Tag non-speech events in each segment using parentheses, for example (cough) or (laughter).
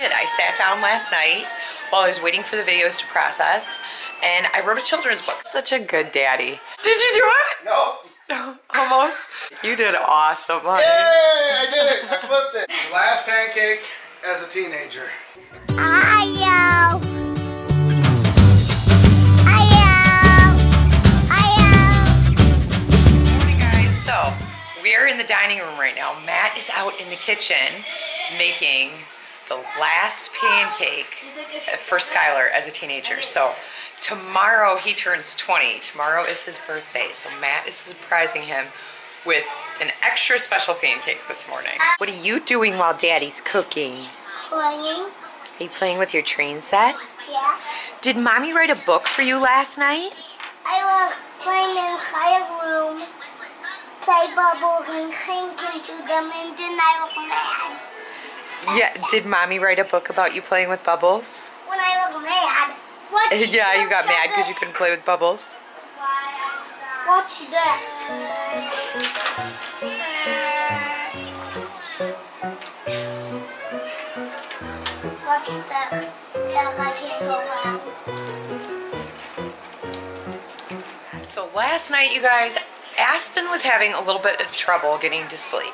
I sat down last night while I was waiting for the videos to process and I wrote a children's book. Such a good daddy. Did you do it? No. (laughs) Almost. You did awesome, honey. Yay! I did it. I flipped it. Last pancake as a teenager. Ayo. Ayo. Ayo. Morning, guys. So, we are in the dining room right now. Matt is out in the kitchen making the last pancake for Skylur as a teenager. So, tomorrow he turns 20. Tomorrow is his birthday. So, Matt is surprising him with an extra special pancake this morning. What are you doing while Daddy's cooking? Playing. Are you playing with your train set? Yeah. Did Mommy write a book for you last night? I was playing in higher room. Play bubbles and sink into them and then I was mad. Yeah, did Mommy write a book about you playing with bubbles? When I was mad. What Yeah, you got mad because you couldn't play with bubbles. Watch that. Watch that. I can't go around. So last night, you guys, Aspen was having a little bit of trouble getting to sleep.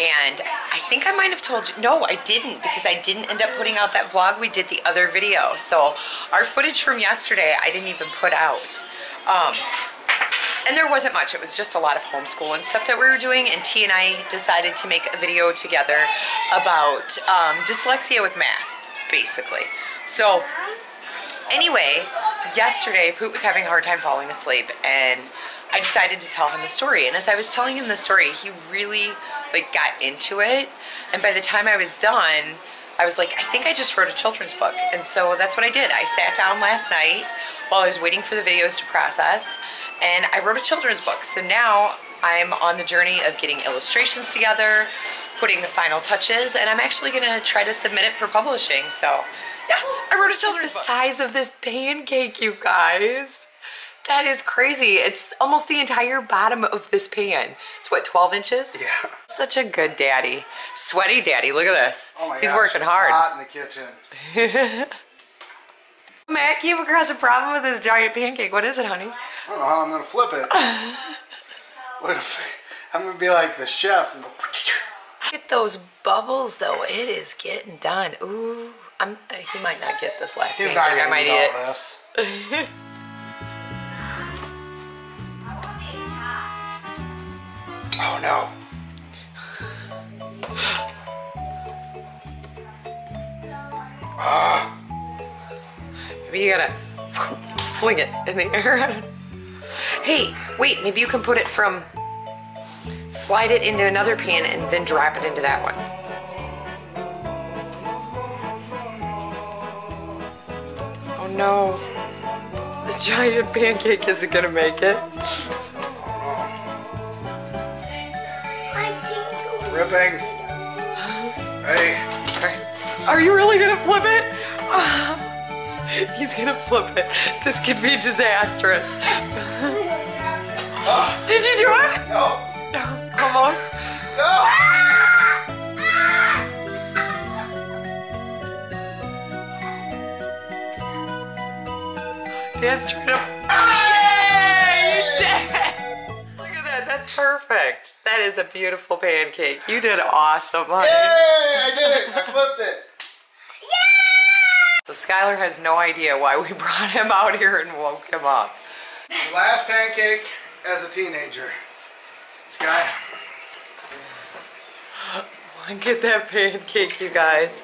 And I think I might have told you, no, I didn't because I didn't end up putting out that vlog. We did the other video. So our footage from yesterday, I didn't even put out. Um, and there wasn't much. It was just a lot of homeschool and stuff that we were doing. And T and I decided to make a video together about um, dyslexia with math, basically. So anyway, yesterday Poot was having a hard time falling asleep, and I decided to tell him the story. And as I was telling him the story, he really like got into it. And by the time I was done, I was like, I think I just wrote a children's book. And so that's what I did. I sat down last night while I was waiting for the videos to process, and I wrote a children's book. So now I'm on the journey of getting illustrations together, putting the final touches, and I'm actually gonna try to submit it for publishing. So yeah, I wrote a children's book. The size of this pancake, you guys. That is crazy. It's almost the entire bottom of this pan. It's what, 12 inches? Yeah. Such a good daddy. Sweaty daddy, look at this. Oh my He's gosh, working it's hard. hot in the kitchen. (laughs) Matt came across a problem with this giant pancake. What is it, honey? I don't know how I'm gonna flip it. (laughs) what if I'm gonna be like the chef? Look at those bubbles, though. It is getting done. Ooh, I'm. He might not get this last He's pancake. not might gonna eat all this. (laughs) No. Ah, Maybe you gotta fling it in the air. hey, wait. Maybe you can put it from. Slide it into another pan and then drop it into that one. Oh no. The giant pancake isn't gonna make it. Ripping. Ready? Alright. Are you really gonna flip it? He's gonna flip it. This could be disastrous. Ah, Did you do it? no, No. Almost. no. Dad's trying to. That's perfect. That is a beautiful pancake. You did awesome, honey. Yay! I did it. I flipped it. So Skylur has no idea why we (laughs) brought him out here and woke him up. Last pancake as a teenager. Sky. Look at that pancake, you guys.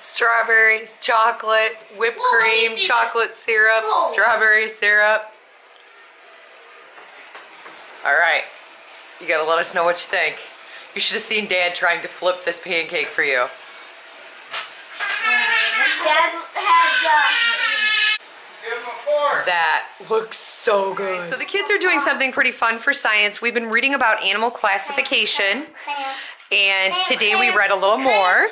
Strawberries, chocolate, whipped Whoa, cream, see chocolate syrup, Whoa. strawberry syrup. All right, you gotta let us know what you think. You should have seen Dad trying to flip this pancake for you. Dad has Give him a fork. That looks so good. So the kids are doing something pretty fun for science. We've been reading about animal classification, and today we read a little more.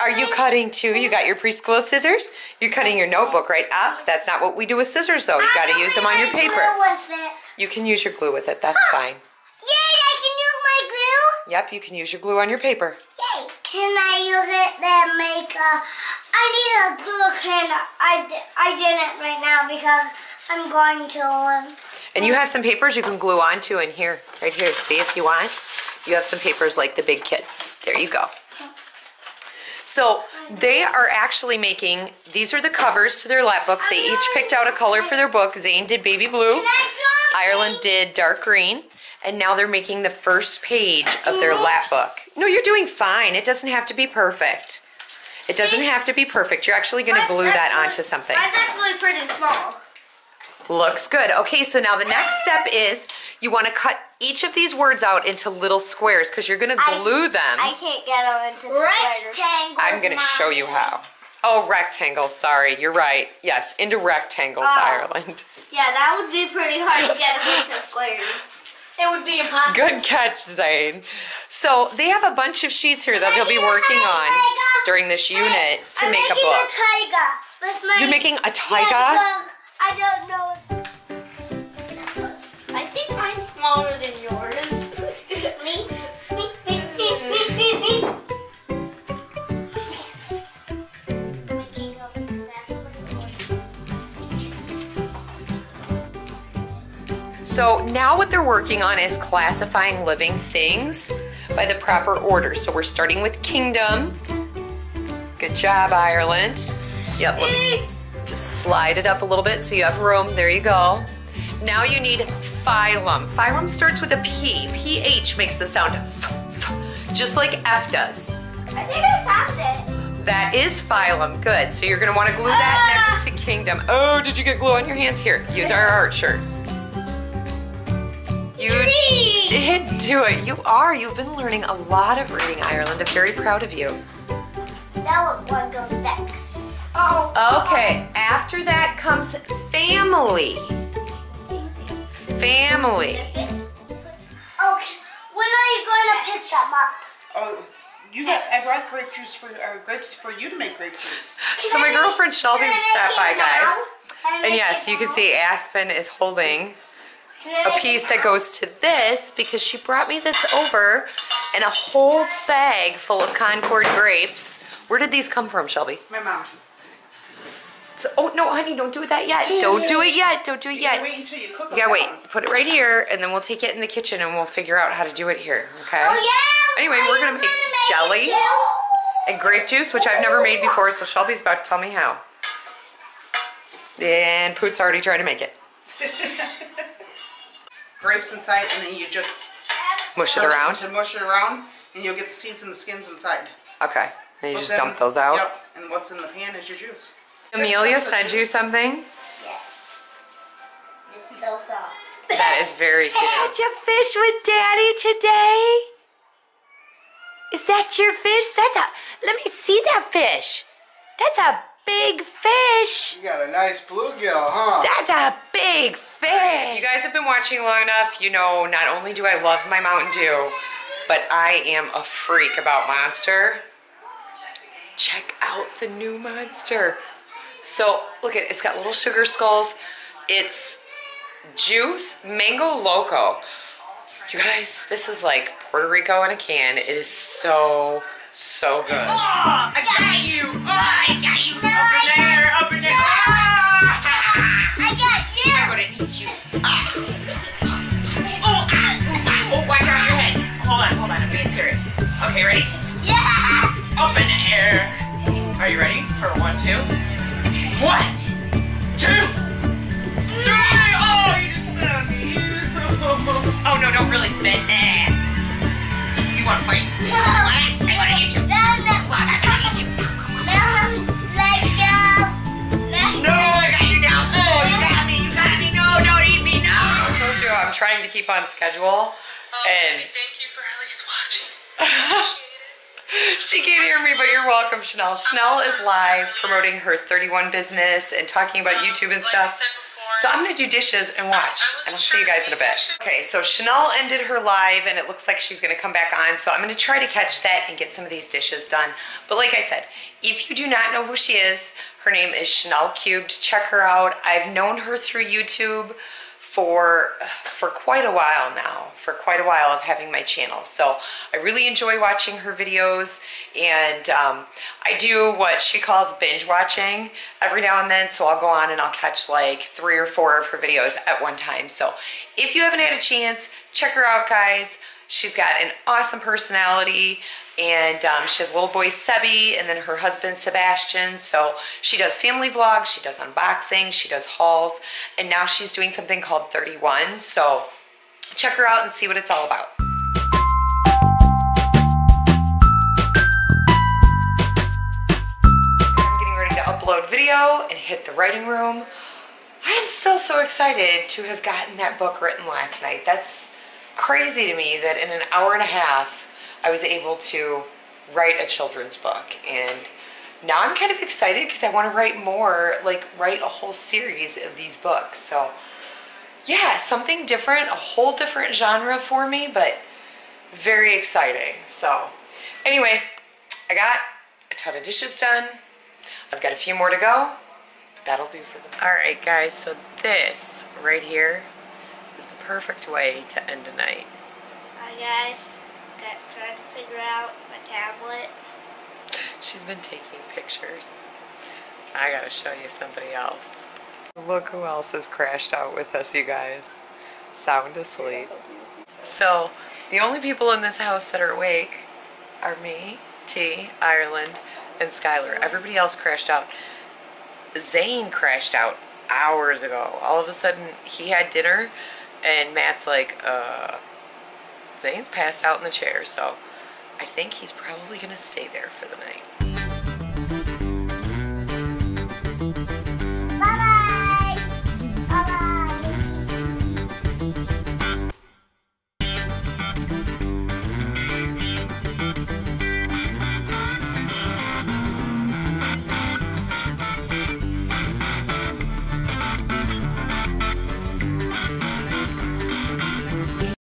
Are you cutting too? You got your preschool scissors? You're cutting your notebook right up. That's not what we do with scissors though. You gotta use them on your paper. You can use your glue with it, that's fine. Yay, I can use my glue. Yep, you can use your glue on your paper. Yay. Can I use it, then make a. I need a glue can. I, I didn't right now because I'm going to one. And you have some papers you can glue onto in here, right here. See if you want. You have some papers like the big kids. There you go. So they are actually making, these are the covers to their lap books. They each picked out a color for their book. Zane did baby blue. Ireland did dark green. And now they're making the first page of their lap book. No, you're doing fine. It doesn't have to be perfect. It doesn't have to be perfect. You're actually going to glue that onto something. That's actually pretty small. Looks good. Okay, so now the next step is you want to cut each of these words out into little squares because you're going to I- glue them. I can't get them into rectangle. I'm going to show you how. Oh, rectangles. Sorry, you're right. Yes, into rectangles, Oh. Ireland. Yeah, that would be pretty hard to get them into squares. It would be impossible. Good catch, Zane. So they have a bunch of sheets here that they'll be working on during this unit to I'm make a book. A tiger You're making a because I don't know. I think mine's smaller than yours. (laughs) Me, me, me, me, me, me, So now what they're working on is classifying living things by the proper order. So we're starting with kingdom. Good job, Ireland. Yep, let me just slide it up a little bit so you have room. There you go. Now you need phylum. Phylum starts with a P. PH makes the sound f, f, just like F does. I think I found it. That is phylum. Good. So you're going to want to glue that Ah. next to kingdom. Oh, did you get glue on your hands? Here, use our art shirt. You Three. did do it. You are. You've been learning a lot of reading, Ireland. I'm very proud of you. Now what goes next? Oh. Okay, after that comes family. Family. Okay. When are you going to pick them up? Oh, you got. I brought grape juice for or grapes for you to make grape juice. So my girlfriend Shelby Can stopped by, guys. And yes, you can see Aspen is holding Can I a piece that goes to this because she brought me this over and a whole bag full of Concord grapes. Where did these come from, Shelby? My mom. So, oh no, honey, don't do it that yet. Don't do it yet. Don't do it You gotta yet. wait until you cook them. Yeah, wait. Put it right here, and then we'll take it in the kitchen, and we'll figure out how to do it here. Okay? Oh yeah. Anyway, Are we're you gonna make it jelly. And grape juice, which I've never made before, so Shelby's about to tell me how. And Poot's already trying to make it. (laughs) Grapes inside, and then you just Mush it around. To mush it around, and you'll get the seeds and the skins inside. Okay. And you Put just them- dump those out. Yep. And what's in the pan is your juice. Amelia sent you something? Yes. It's so soft. That is very cute. Had you fish with daddy today? Is that your fish? That's a, let me see that fish. That's a big fish. You got a nice bluegill, huh? That's a big watching long enough. You know, not only do I love my Mountain Dew, but I am a freak about Monster. Check out the new Monster. So, look at it's got little sugar skulls. It's juice mango loco. You guys, this is like Puerto Rico in a can. It is so, so good. Oh, I got you! Oh, I got you! Two? One, two, three. Oh, you just spit on me. (laughs) Oh no, don't really spit. Eh. You want to fight? (laughs) I want to hit you. No, no. I want to hit you. No, let go. Let No, I got you now. Oh, you got me. You got me. No, don't eat me. No. I told you I'm trying to keep on schedule. And Thank you for at least watching. (laughs) she can't hear me, but you're welcome, Chanel. Chanel is live promoting her 31 business and talking about YouTube and stuff. So I'm gonna do dishes and watch, and I'll see you guys in a bit. Okay, so Chanel ended her live, and it looks like she's gonna come back on. So I'm gonna try to catch that and get some of these dishes done. But like I said, if you do not know who she is, her name is Chanel Cubed. Check her out. I've known her through YouTube for for quite a while now for quite a while of having my channel. So i really enjoy watching her videos and um, i do what she calls binge watching every now and then. So i'll go on and i'll catch like three or four of her videos at one time. So if you haven't had a chance check her out guys she's got an awesome personality and um, she has a little boy Sebi and then her husband Sebastian. So she does family vlogs, she does unboxing, she does hauls, and now she's doing something called 31. So check her out and see what it's all about. I'm getting ready to upload video and hit the writing room. I am still so excited to have gotten that book written last night. That's crazy to me that in an hour and a half I was able to write a children's book and now I'm kind of excited because I want to write more, like write a whole series of these books. So yeah, something different, a whole different genre for me, but very exciting. So anyway, I got a ton of dishes done. I've got a few more to go. That'll do for them. All right, guys, so this right here the perfect way to end a night. Hi guys, got trying to figure out my tablet. She's been taking pictures. I gotta show you somebody else. Look who else has crashed out with us, you guys. Sound asleep. So, the only people in this house that are awake are me, T, Ireland, and Skylur. Everybody else crashed out. Zane crashed out hours ago. All of a sudden, he had dinner, and Matt's like, uh, Zane's passed out in the chair, so I think he's probably gonna stay there for the night.